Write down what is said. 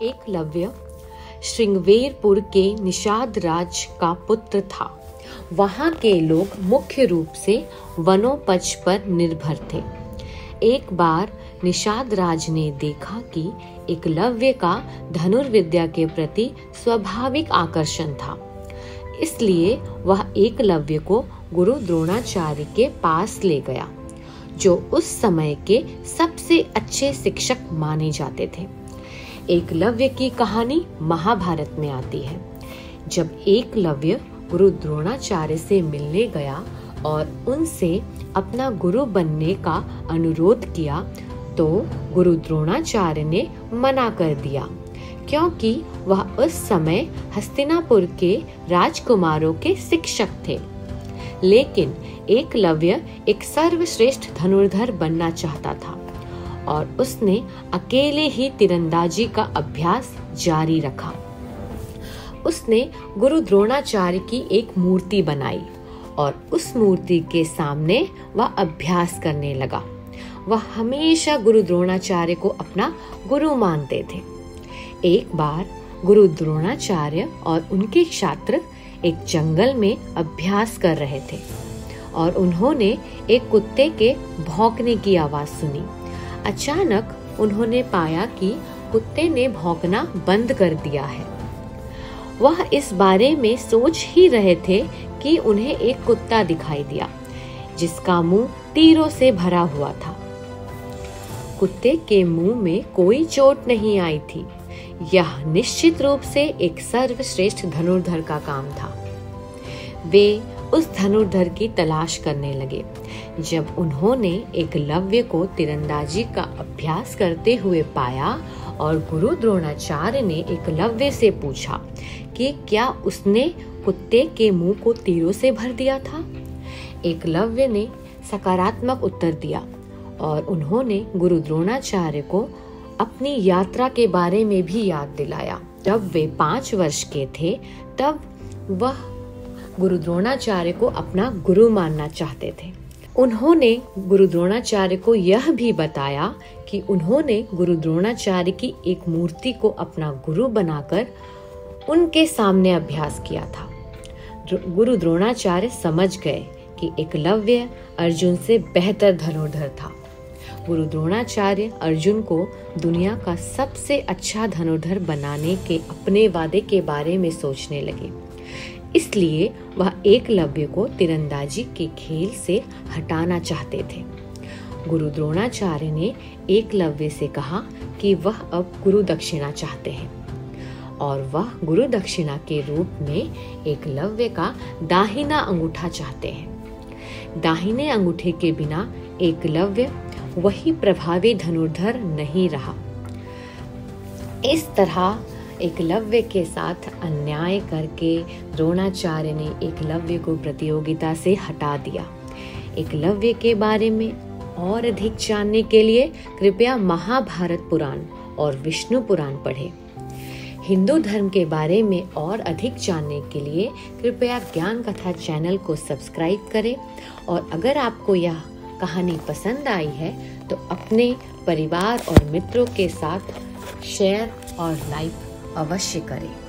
एकलव्य श्रृंगवेरपुर के निषाद राज का पुत्र था। वहाँ के लोग मुख्य रूप से वनोपज पर निर्भर थे। एक बार निषाद राज ने देखा कि एकलव्य का धनुर्विद्या के प्रति स्वाभाविक आकर्षण था। इसलिए वह एकलव्य को गुरु द्रोणाचार्य के पास ले गया, जो उस समय के सबसे अच्छे शिक्षक माने जाते थे। एकलव्य की कहानी महाभारत में आती है। जब एकलव्य गुरु द्रोणाचार्य से मिलने गया और उनसे अपना गुरु बनने का अनुरोध किया तो गुरु द्रोणाचार्य ने मना कर दिया, क्योंकि वह उस समय हस्तिनापुर के राजकुमारों के शिक्षक थे। लेकिन एकलव्य एक सर्वश्रेष्ठ धनुर्धर बनना चाहता था। और उसने अकेले ही तीरंदाजी का अभ्यास जारी रखा। उसने गुरु द्रोणाचार्य की एक मूर्ति बनाई और उस मूर्ति के सामने वह अभ्यास करने लगा। वह हमेशा गुरु द्रोणाचार्य को अपना गुरु मानते थे। एक बार गुरु द्रोणाचार्य और उनके छात्र एक जंगल में अभ्यास कर रहे थे और उन्होंने एक कुत्ते के भौंकने की आवाज़ सुनी। अचानक उन्होंने पाया कि कुत्ते ने भौंकना बंद कर दिया है। वह इस बारे में सोच ही रहे थे कि उन्हें एक कुत्ता दिखाई दिया, जिसका मुँह तीरों से भरा हुआ था। कुत्ते के मुँह में कोई चोट नहीं आई थी। यह निश्चित रूप से एक सर्वश्रेष्ठ धनुर्धर का काम था। वे उस धनुर्धर की तलाश करने लगे। जब उन्होंने एक लव्य को तीरंदाजी का अभ्यास करते हुए पाया और गुरु द्रोणाचार्य ने एक लव्य से पूछा कि क्या उसने कुत्ते के मुँह को तीरों से भर दिया था? एक लव्य ने सकारात्मक उत्तर दिया और उन्होंने गुरु द्रोणाचार्य को अपनी यात्रा के बारे में भी याद दिलाया। जब वे पाँच वर्ष के थे, तब वह गुरु द्रोणाचार्य को अपना गुरु मानना चाहते थे। उन्होंने गुरु द्रोणाचार्य को यह भी बताया कि उन्होंने गुरु द्रोणाचार्य की एक मूर्ति को अपना गुरु बनाकर उनके सामने अभ्यास किया था। गुरु द्रोणाचार्य समझ गए कि एकलव्य अर्जुन से बेहतर धनुर्धर था। गुरु द्रोणाचार्य अर्जुन को दुनिया का सबसे अच्छा धनुर्धर बनाने के अपने वादे के बारे में सोचने लगे। इसलिए वह एकलव्य को तीरंदाजी के खेल से हटाना चाहते थे। गुरु द्रोणाचार्य ने एकलव्य से कहा कि वह अब गुरु दक्षिणा चाहते हैं। और वह गुरु दक्षिणा के रूप में एकलव्य का दाहिना अंगूठा चाहते हैं। दाहिने अंगूठे के बिना एकलव्य वही प्रभावी धनुर्धर नहीं रहा। इस तरह एकलव्य के साथ अन्याय करके द्रोणाचार्य ने एकलव्य को प्रतियोगिता से हटा दिया। एकलव्य के बारे में और अधिक जानने के लिए कृपया महाभारत पुराण और विष्णु पुराण पढ़ें। हिंदू धर्म के बारे में और अधिक जानने के लिए कृपया ज्ञान कथा चैनल को सब्सक्राइब करें और अगर आपको यह कहानी पसंद आई है तो अपने परिवार और मित्रों के साथ शेयर और लाइक अवश्य करें।